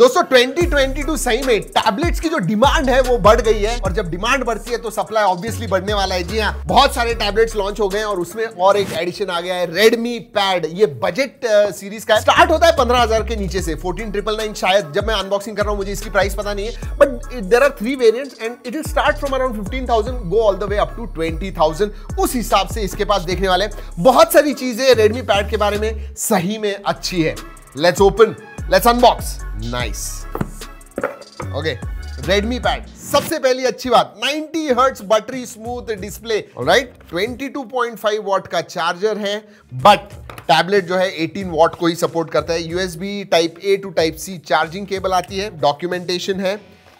दोस्तों 2022 सही में टैबलेट्स की जो डिमांड है वो बढ़ गई है। और जब डिमांड बढ़ती है तो सप्लाई ऑब्वियसली बढ़ने वाला है। जी हाँ बहुत सारे टैबलेट्स लॉन्च हो गए और उसमें और एक एडिशन आ गया है रेडमी पैड ये बजट सीरीज़ का स्टार्ट होता है पंद्रह हज़ार के नीचे से फोर्टीन ट्रिपल नाइन शायद, जब मैं अनबॉक्सिंग कर रहा हूँ, मुझे इसकी प्राइस पता नहीं है। But there are three variants and it is start from around fifteen thousand go all the way up to twenty thousand उस हिसाब से इसके पास देखने वाले बहुत सारी चीज़ें रेडमी पैड के बारे में सही में अच्छी है। Let's open let's unbox nice okay Redmi pad सबसे पहली अच्छी बात 90 hertz battery smooth display right 22.5 watt का चार्जर है बट टैबलेट जो है 18 वॉट को ही सपोर्ट करता है। USB type A to type C charging cable आती है डॉक्यूमेंटेशन है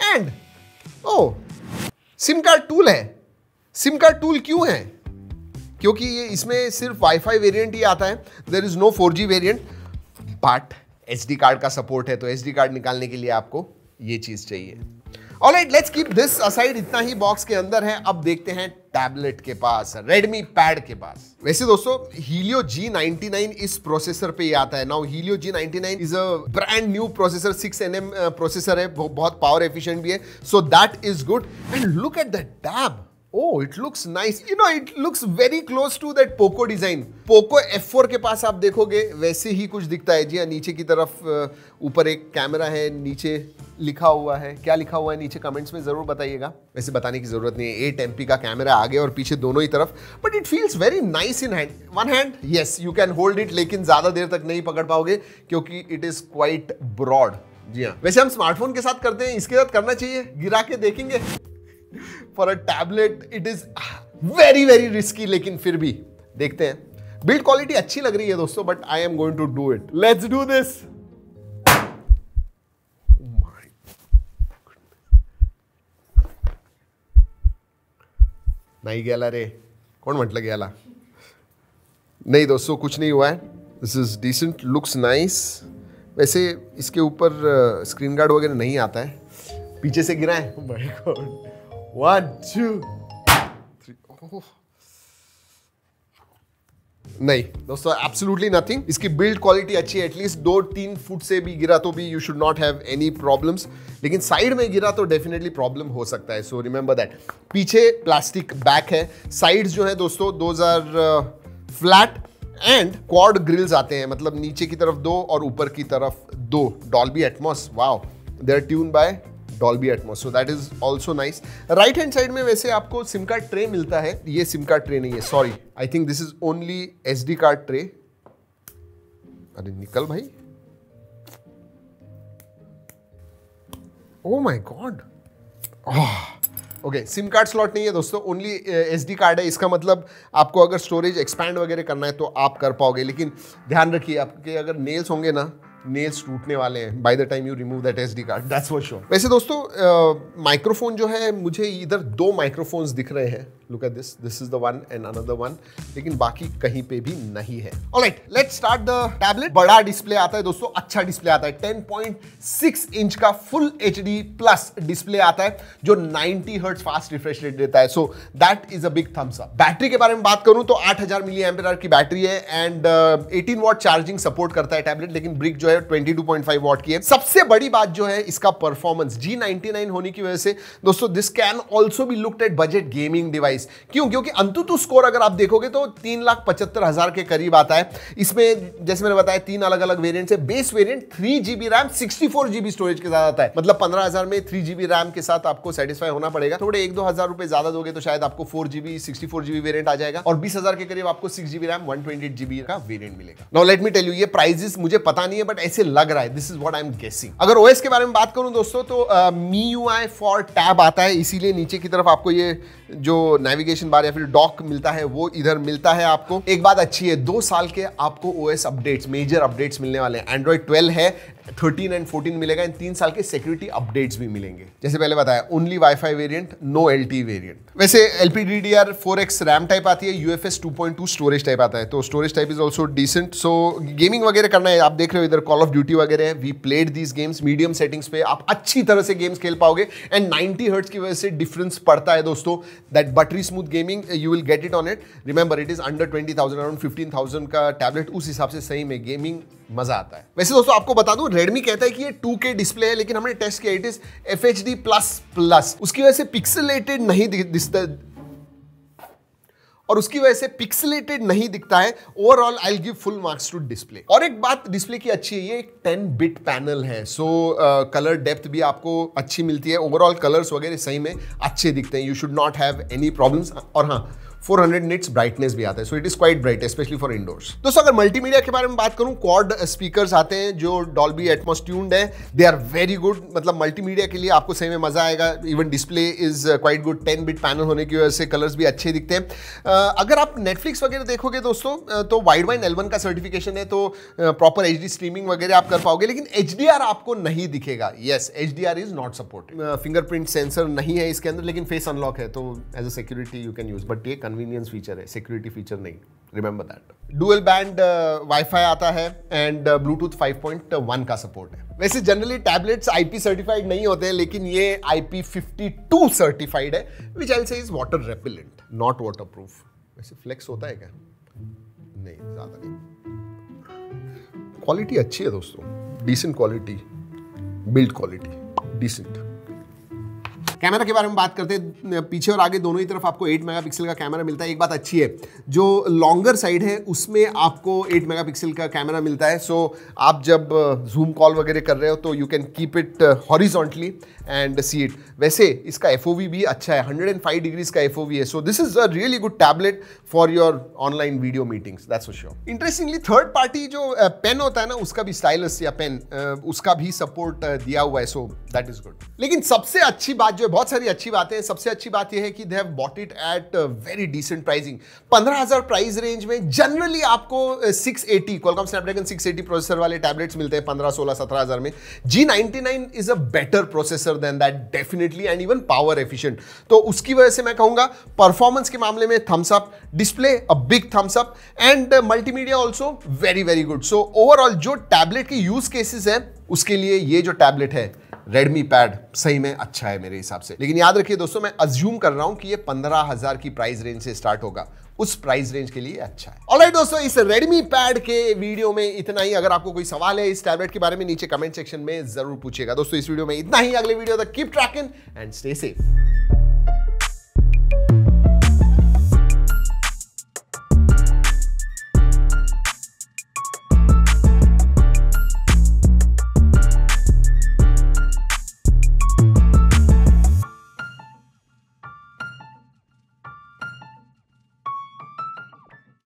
and O SIM card tool है। सिम कार्ड टूल क्यों है? क्योंकि ये इसमें सिर्फ़ वाईफाई वेरिएंट ही आता है। There is no four G variant but H card का सपोर्ट है तो एच कार्ड निकालने के लिए आपको ये चीज़ चाहिए। Alright let's keep this aside इतना ही बॉक्स के अंदर है। अब देखते हैं टैबलेट के पास रेडमी पैड के पास। वैसे दोस्तों हीलियो G99 इस प्रोसेसर पे ही आता है। Now Helio G99 is a brand new processor 6 nm processor है। बहुत पावर एफिशिएंट भी है। So that is good and look at the tab Oh, it looks nice. You know, it looks very close to that Poco design. Poco F4 के पास आप देखोगे वैसे ही कुछ दिखता है जी। हाँ नीचे की तरफ़ ऊपर एक कैमरा है नीचे लिखा हुआ है। क्या लिखा हुआ है नीचे कमेंट्स में ज़रूर बताइएगा। वैसे बताने की ज़रूरत नहीं है। एट एम का कैमरा आगे और पीछे दोनों ही तरफ़। But it feels very nice in hand one hand yes you can hold it लेकिन ज़्यादा देर तक नहीं पकड़ पाओगे क्योंकि इट इज़ क्वाइट ब्रॉड जी हाँ। वैसे हम स्मार्टफ़ोन के साथ करते हैं इसके साथ करना चाहिए। गिरा के देखेंगे। For a tablet it is very very risky लेकिन फिर भी देखते हैं। बिल्ड क्वालिटी अच्छी लग रही है दोस्तों but I am going to do it let's do this नहीं गेला रे। कौन म्हटलं गेला नहीं दोस्तों, कुछ नहीं हुआ है। This is decent looks nice वैसे इसके ऊपर स्क्रीन गार्ड वगैरह नहीं आता है। पीछे से गिरा है। Oh One, two, three. Oh. नहीं दोस्तों एब्सोल्युटली नथिंग इसकी बिल्ड क्वालिटी अच्छी है एटलीस्ट दो तीन फुट से भी गिरा तो भी you should not have any problems लेकिन साइड में गिरा तो डेफिनेटली प्रॉब्लम हो सकता है सो रिमेंबर दैट पीछे प्लास्टिक बैक है. साइड्स जो है दोस्तों दो are flat and quad grills आते हैं. मतलब नीचे की तरफ़ दो और ऊपर की तरफ़ दो. Dolby Atmos wow they are tune by Dolby Atmos so that is also nice right hand side में वैसे आपको सिम कार्ड ट्रे मिलता है। ये सिम कार्ड ट्रे नहीं है sorry I think this is only S D card tray अरे निकल भाई। ओ my god okay SIM card slot नहीं है दोस्तों ओनली एस डी कार्ड है। इसका मतलब आपको अगर स्टोरेज एक्सपैंड वगैरह करना है तो आप कर पाओगे। लेकिन ध्यान रखिए, आपके अगर नेल्स होंगे ना नेल्स टूटने वाले हैं। By the time you remove that S D card that's for sure वैसे दोस्तों माइक्रोफोन uh, जो है मुझे इधर दो माइक्रोफोन्स दिख रहे हैं। Look at this this is the one and another one लेकिन बाकी कहीं पे भी नहीं है। Alright let's start the tablet बड़ा डिस्प्ले आता है दोस्तों अच्छा डिस्प्ले आता है। 10.6 इंच का फुल एच प्लस डिस्प्ले आता है जो 90 हर्ट्ज फास्ट रिफ्रेश रेट देता है। So that is a big thumbs up battery के बारे में बात करूँ तो 8000 मिली एम्पियर की बैटरी है। And uh, 18 watt charging support करता है टैबलेट लेकिन ब्रिक जो है 22.5 वॉट की है। सबसे बड़ी बात जो है, इसका परफॉर्मेंस G99 होने की वजह से, दोस्तों this can also be looked at budget gaming device क्यों? क्योंकि अंतुतु स्कोर अगर आप देखोगे तो तीन लाख पचहत्तर हज़ार के करीब आता है। इसमें, जैसे मैंने बताया, तीन अलग अलग वेरियंट है base variant three GB RAM sixty four GB storage के साथ आता है। मतलब पंद्रह हज़ार में थ्री जीबी रैम के साथ आपको सेटिस्फाई होना पड़ेगा। थोड़े एक दो हज़ार रुपए ज़्यादा दोगे तो शायद आपको four GB sixty four GB variant आ जाएगा। और बीस हज़ार के करीब आपको six GB RAM one twenty GB का वेरियंट मिलेगा। No let me tell you ये प्राइजेस मुझे पता नहीं है बट ऐसे लग रहा है this is what I am guessing अगर ओएस के बारे में बात करूँ दोस्तों तो Mi U I for tab आता है, इसीलिए नीचे की तरफ़ आपको ये जो नेविगेशन बार या फिर डॉक मिलता है, वो इधर मिलता है आपको। एक बात अच्छी है, दो साल के आपको ओएस अपडेट्स मेजर अपडेट्स मिलने वाले हैं। एंड्रॉइड 12 है 13 एंड 14 मिलेगा, इन तीन साल के सिक्योरिटी अपडेट्स भी मिलेंगे। जैसे पहले बताया only WiFi variant no LTE variant वैसे एलपीडीडीआर 4x रैम टाइप आती है यूएफएस 2.2 स्टोरेज टाइप आता है तो storage type is also decent so gaming वगैरह करना है, आप देख रहे हो इधर कॉल ऑफ़ ड्यूटी वगैरह है we played these games medium settings पे आप अच्छी तरह से गेम्स खेल पाओगे। एंड 90 हर्ट्स की वजह से डिफरेंस पड़ता है दोस्तों। That buttery smooth gaming you will get it on it remember it is under twenty thousand around fifteen thousand का टैबलेट उस हिसाब से सही में गेमिंग मज़ा आता है। वैसे दोस्तों, आपको बता दूँ रेडमी कहता है कि ये 2K डिस्प्ले है, लेकिन हमने टेस्ट किया it is F plus plus उसकी वजह से पिक्सलेटेड नहीं दिखता और उसकी वजह से पिक्सलेटेड नहीं दिखता है। Overall I give full marks to display और एक बात डिस्प्ले की अच्छी है, ये एक टेन बिट पैनल है। सो कलर डेप्थ भी आपको अच्छी मिलती है। ओवरऑल कलर्स वगैरह सही में अच्छे दिखते हैं। You should not have any problems और हाँ 400 निट्स ब्राइटनेस भी आता है so it is quite bright specially for indoors दोस्तों अगर मल्टीमीडिया के बारे में बात करूँ क्वाड स्पीकर्स आते हैं जो डॉल्बी एटमोस ट्यून्ड है दे आर वेरी गुड मतलब मल्टीमीडिया के लिए आपको सही में मज़ा आएगा even display is quite good 10 bit panel होने की वजह से कलर्स भी अच्छे दिखते हैं। Uh, अगर आप नेटफ्लिक्स वगैरह देखोगे दोस्तों uh, तो वाइड वाइन एलवन का सर्टिफिकेशन है तो प्रॉपर एच स्ट्रीमिंग वगैरह आप कर पाओगे लेकिन HDR आपको नहीं दिखेगा। Yes H is not support fingerprint sensor नहीं है इसके अंदर लेकिन फेस अनलॉक है तो as a security you can use but ये कन्वीनियंस फीचर है सिक्योरिटी फीचर नहीं remember that dual band WiFi आता है एंड ब्लूटूथ 5.1 का सपोर्ट है. वैसे जनरली टैबलेट्स आईपी सर्टिफाइड नहीं होते हैं, लेकिन ये आईपी 52 सर्टिफाइड है which I say is water repellent not water proof वैसे फ्लेक्स होता है क्या? नहीं, ज़्यादा नहीं. क्वालिटी अच्छी है दोस्तों. Decent quality build quality decent camera के बारे में बात करते हैं। पीछे और आगे दोनों ही तरफ़ आपको 8 मेगापिक्सल का कैमरा मिलता है। एक बात अच्छी है, जो लॉन्गर साइड है, उसमें आपको 8 मेगापिक्सल का कैमरा मिलता है। सो आप जब जूम कॉल वगैरह कर रहे हो तो you can keep it horizontally and see it वैसे, इसका एफओवी भी अच्छा है। 105 डिग्रीज का FOV है। So this is a really good tablet for your online video meetings that's for sure interestingly third party जो पेन होता है ना, उसका भी स्टाइलस या पेन उसका भी सपोर्ट दिया हुआ है। सो दैट इज़ गुड लेकिन सबसे अच्छी बात जो बहुत सारी अच्छी बातें हैं। सबसे अच्छी बात यह है कि they have bought it at very decent pricing पंद्रह हज़ार प्राइस रेंज में जनरली आपको 680 कॉलकॉम स्नैपड्रैगन 680 प्रोसेसर वाले टैबलेट्स मिलते हैं पंद्रह, सोलह, सत्रह हज़ार में। G ninety nine is a better processor than that definitely and even power efficient तो उसकी वजह से मैं कहूँगा परफॉर्मेंस के मामले में thumbs up display a big thumbs up and multimedia also very very good so overall जो टैबलेट के यूज़ केसेस है, उसके लिए ये जो टैबलेट है रेडमी पैड सही में अच्छा है मेरे हिसाब से। लेकिन याद रखिए दोस्तों, मैं अज्यूम कर रहा हूँ कि ये पंद्रह हज़ार की प्राइस रेंज से स्टार्ट होगा। उस प्राइस रेंज के लिए अच्छा है। ऑलराइट दोस्तों, इस रेडमी पैड के वीडियो में इतना ही। अगर आपको कोई सवाल है इस टैबलेट के बारे में, नीचे कमेंट सेक्शन में ज़रूर पूछेगा दोस्तों, इस वीडियो में इतना ही। अगले वीडियो तक keep tracking and stay safe